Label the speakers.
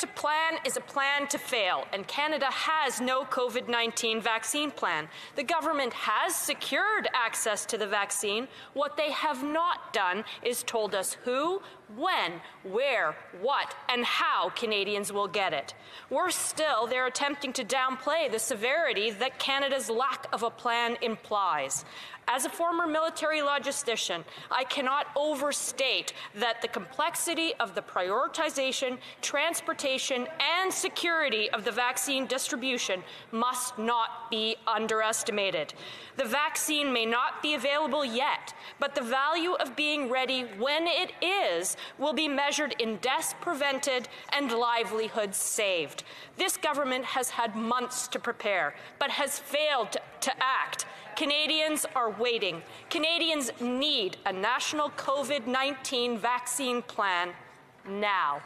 Speaker 1: to plan is a plan to fail, and Canada has no COVID 19 vaccine plan. The government has secured access to the vaccine. What they have not done is told us who, when, where, what, and how Canadians will get it. Worse still, they're attempting to downplay the severity that Canada's lack of a plan implies. As a former military logistician, I cannot overstate that the complexity of the prioritization, transportation, and security of the vaccine distribution must not be underestimated. The vaccine may not be available yet, but the value of being ready when it is will be measured in deaths prevented and livelihoods saved. This government has had months to prepare, but has failed to, to act. Canadians are waiting. Canadians need a national COVID 19 vaccine plan now.